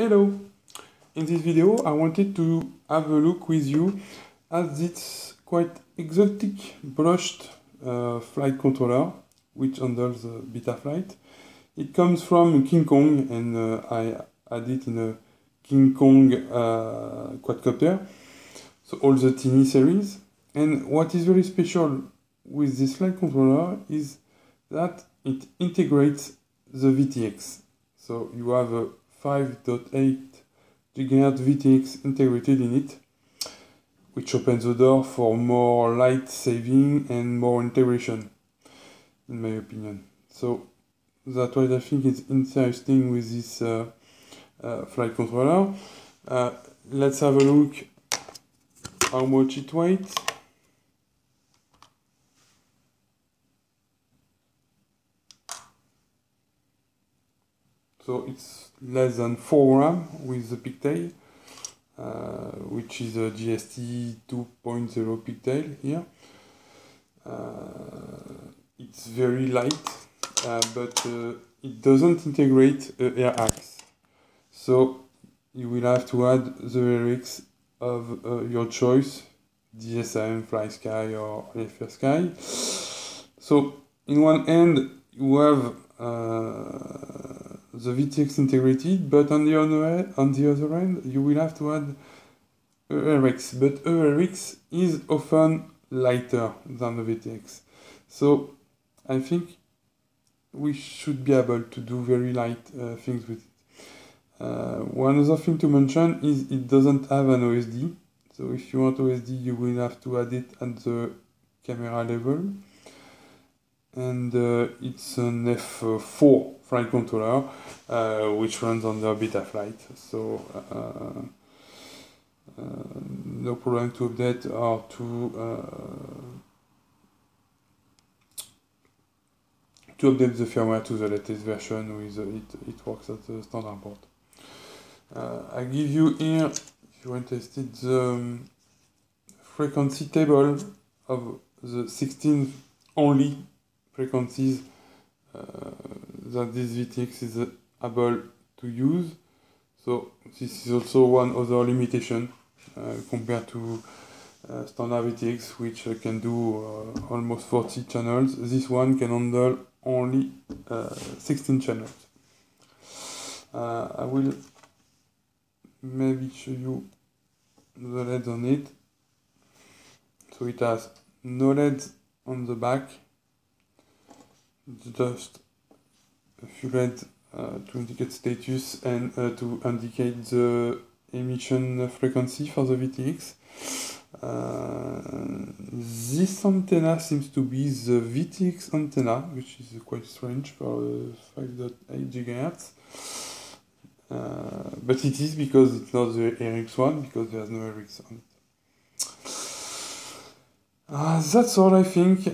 Hello! In this video I wanted to have a look with you at this quite exotic brushed uh, flight controller which handles uh, Betaflight. It comes from King Kong and uh, I had it in a King Kong uh, quadcopter, so all the Tiny series. And what is very special with this flight controller is that it integrates the VTX. So you have a 5.8 GHz VTX integrated in it, which opens the door for more light saving and more integration, in my opinion. So that's why I think it's interesting with this uh, uh, flight controller. Uh, let's have a look how much it weighs. So it's less than 4 gram with the pigtail, uh, which is a JST 2.0 pigtail here. Uh, it's very light, uh, but uh, it doesn't integrate a RX. So you will have to add the lyrics of uh, your choice, DSM, FlySky or FrSky. So in one end you have uh, the VTX integrated, but on the other on the other end you will have to add ERX, but ERX is often lighter than the VTX. So I think we should be able to do very light uh, things with it. Uh, one other thing to mention is it doesn't have an OSD. So if you want OSD, you will have to add it at the camera level. And uh, it's an F4 flight controller, uh, which runs under Betaflight. So uh, uh, no problem to update or to to update the firmware to the latest version with it, it works at the standard port. Uh, I give you here, if you're interested, the um, frequency table of the 16 only frequencies uh, that this VTX is able to use. So this is also one other limitation uh, compared to uh, standard VTX, which can do uh, almost 40 channels. This one can handle only uh, 16 channels. I will maybe show you the LEDs on it. So it has no LEDs on the back, just a few LEDs uh, to indicate status and uh, to indicate the emission frequency for the VTX. Uh, this antenna seems to be the VTX antenna, which is quite strange for 5.8 GHz. Uh, but it is because it's not the RX one, because there's no RX on it. Uh, that's all I think.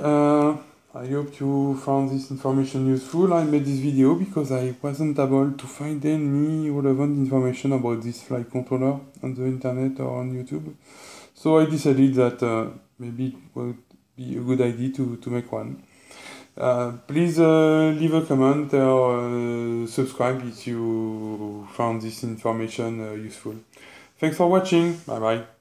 I hope you found this information useful. I made this video because I wasn't able to find any relevant information about this flight controller on the internet or on YouTube. So I decided that uh, maybe it would be a good idea to, to make one. Uh, please uh, leave a comment or uh, subscribe if you found this information uh, useful. Thanks for watching. Bye bye.